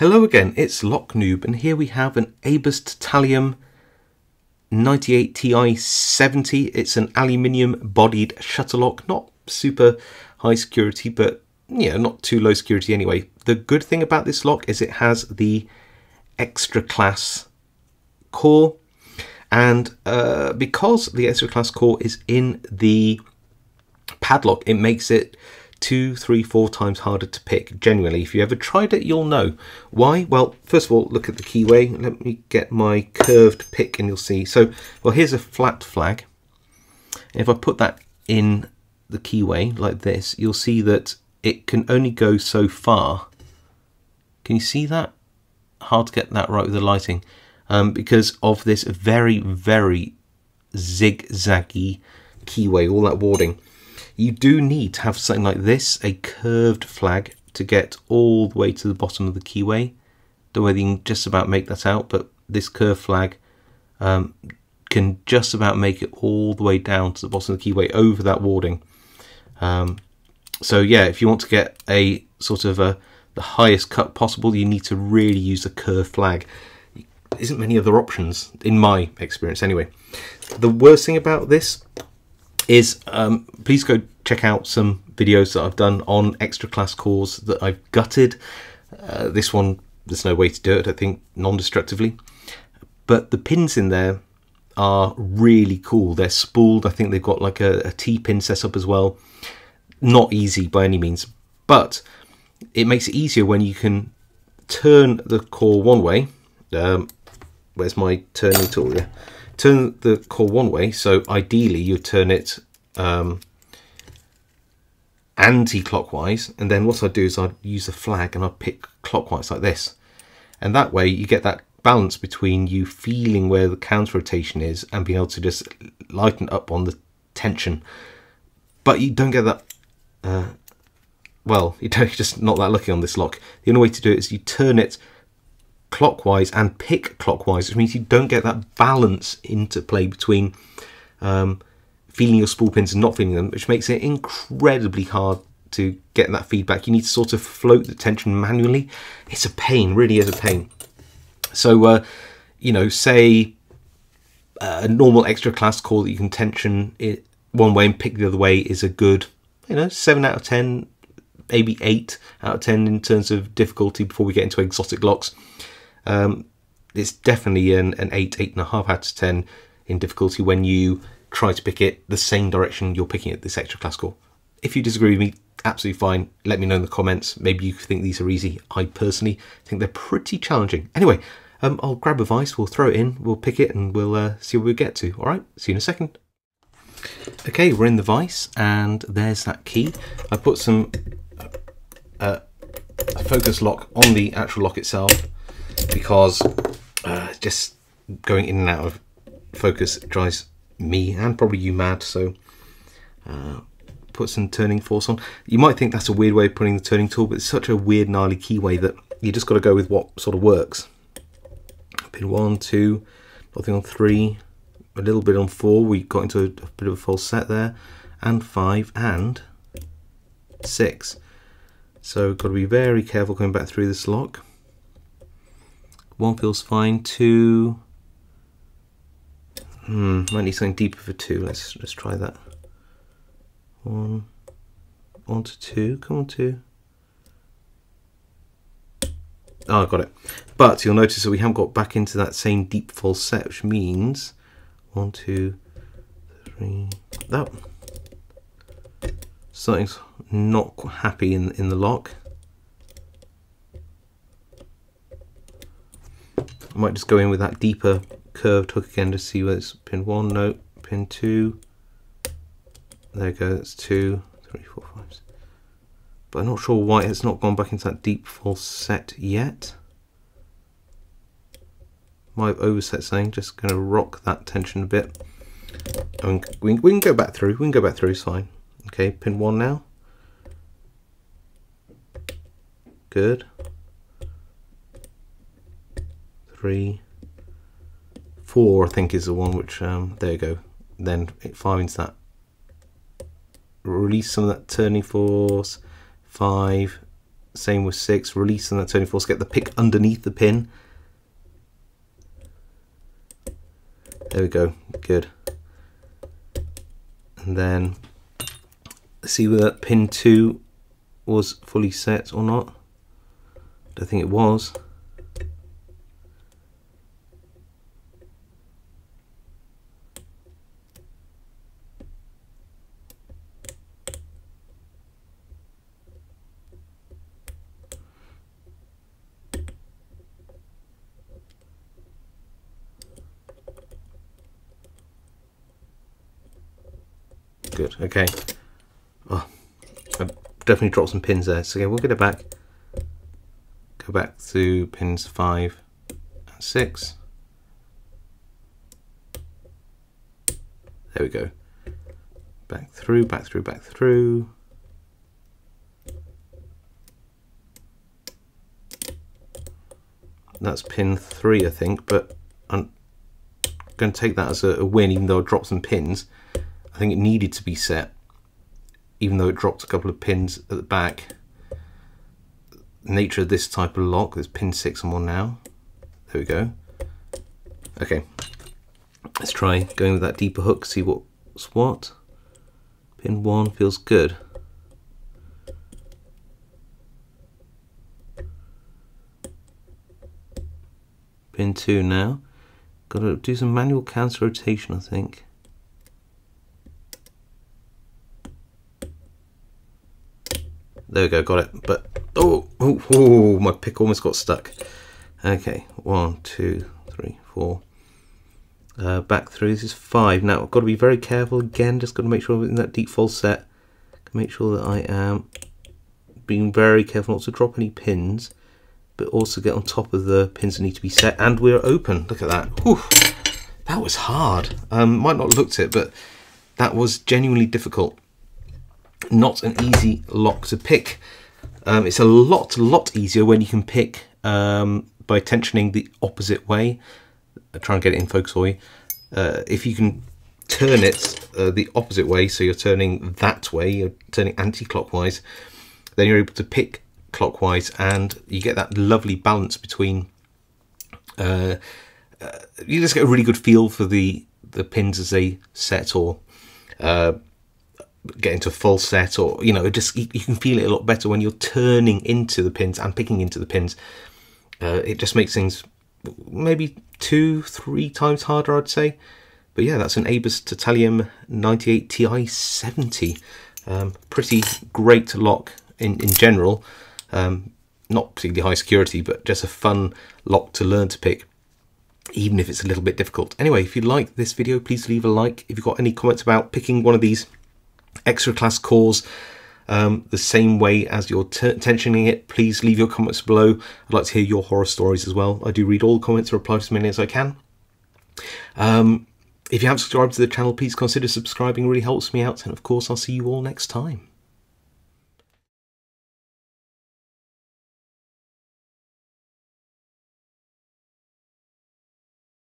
Hello again, it's Locknoob, and here we have an Abus Titalium 98 Ti70. It's an aluminium bodied shutter lock, not super high security, but yeah, not too low security anyway. The good thing about this lock is it has the extra class core, and uh, because the extra class core is in the padlock, it makes it two, three, four times harder to pick. Genuinely, if you ever tried it, you'll know. Why? Well, first of all, look at the keyway. Let me get my curved pick and you'll see. So, well, here's a flat flag. If I put that in the keyway like this, you'll see that it can only go so far. Can you see that? Hard to get that right with the lighting. Um, because of this very, very zigzaggy keyway, all that warding you do need to have something like this, a curved flag, to get all the way to the bottom of the keyway. Don't know you can just about make that out, but this curved flag um, can just about make it all the way down to the bottom of the keyway over that warding. Um, so yeah, if you want to get a sort of a, the highest cut possible, you need to really use a curved flag. There isn't many other options, in my experience anyway. The worst thing about this is um, please go check out some videos that I've done on extra class cores that I've gutted. Uh, this one, there's no way to do it, I think, non-destructively. But the pins in there are really cool. They're spooled. I think they've got like a a T-pin setup as well. Not easy by any means, but it makes it easier when you can turn the core one way. Um, where's my turning tool? Yeah turn the core one way, so ideally you turn it um, anti-clockwise, and then what I do is I use a flag and I pick clockwise like this. And that way you get that balance between you feeling where the counter rotation is and being able to just lighten up on the tension. But you don't get that, uh, well, you don't just not that lucky on this lock. The only way to do it is you turn it clockwise and pick clockwise, which means you don't get that balance interplay between um, feeling your spool pins and not feeling them, which makes it incredibly hard to get that feedback. You need to sort of float the tension manually. It's a pain, really is a pain. So, uh, you know, say a normal extra class core that you can tension it one way and pick the other way is a good, you know, 7 out of 10, maybe 8 out of 10 in terms of difficulty before we get into exotic locks. Um, it's definitely an, an 8, 8.5 out of 10 in difficulty when you try to pick it the same direction you're picking it this extra class core. If you disagree with me, absolutely fine. Let me know in the comments. Maybe you think these are easy. I personally think they're pretty challenging. Anyway, um, I'll grab a vice, we'll throw it in, we'll pick it, and we'll uh, see what we get to. All right, see you in a second. Okay, we're in the vice, and there's that key. I put some uh, focus lock on the actual lock itself because uh, just going in and out of focus drives me and probably you mad. So uh, put some turning force on. You might think that's a weird way of putting the turning tool, but it's such a weird gnarly keyway that you just got to go with what sort of works. Pin one, two, nothing on three, a little bit on four. We got into a, a bit of a false set there, and five and six. So got to be very careful coming back through this lock. One feels fine. Two. Hmm, might need something deeper for two. Let's let's try that. One. One to two. Come on, two. Oh, I got it. But you'll notice that we haven't got back into that same deep false set, which means one, two, three. That something's not happy in in the lock. I might just go in with that deeper curved hook again to see where it's pin one, no, pin two. There we go, that's two, three, four, five. Six. But I'm not sure why it's not gone back into that deep false set yet. Might have overset something, just going to rock that tension a bit. And we, we can go back through, we can go back through, it's fine. Okay, pin one now. Good three, four, I think is the one which, um, there you go. Then it finds that, release some of that turning force, five, Same with 6, release and that turning force, get the pick underneath the pin. There we go, good. And then see whether pin 2 was fully set or not. I think it was. Good, okay. Oh, I definitely dropped some pins there. So okay, we'll get it back. Go back to pins 5 and 6. There we go. Back through, back through, back through. That's pin 3, I think, but I'm going to take that as a win, even though I dropped some pins. I think it needed to be set, even though it dropped a couple of pins at the back. Nature of this type of lock, there's pin 6 on one now. There we go. Okay, let's try going with that deeper hook, see what's what. Pin 1 feels good. Pin 2 now. Got to do some manual counter rotation, I think. There we go, got it. But, oh, oh, oh, my pick almost got stuck. Okay, one, two, three, four. Uh, back through, this is five. Now, I've got to be very careful again, just got to make sure I'm in that deep set. Make sure that I am being very careful not to drop any pins, but also get on top of the pins that need to be set. And we're open, look at that. Whew. That was hard. Um, might not looked it, but that was genuinely difficult not an easy lock to pick. Um, it's a lot, lot easier when you can pick um, by tensioning the opposite way. I'll try and get it in focus for you. Uh, if you can turn it uh, the opposite way, so you're turning that way, you're turning anti-clockwise, then you're able to pick clockwise and you get that lovely balance between uh, uh, you just get a really good feel for the the pins as they set or uh, get into a full set or you know just you, you, can feel it a lot better when you're turning into the pins and picking into the pins. Uh, it just makes things maybe two three times harder I'd say. But yeah that's an Abus Titalium 98 Ti 70 um, pretty great lock in, in general. Um, not particularly high security but just a fun lock to learn to pick even if it's a little bit difficult. Anyway if you like this video please leave a like. If you've got any comments about picking one of these extra class cores um, the same way as you're tensioning it, please leave your comments below. I'd like to hear your horror stories as well. I do read all the comments and reply to as many as I can. Um, if you haven't subscribed to the channel, please consider subscribing. It really helps me out. And of course, I'll see you all next time.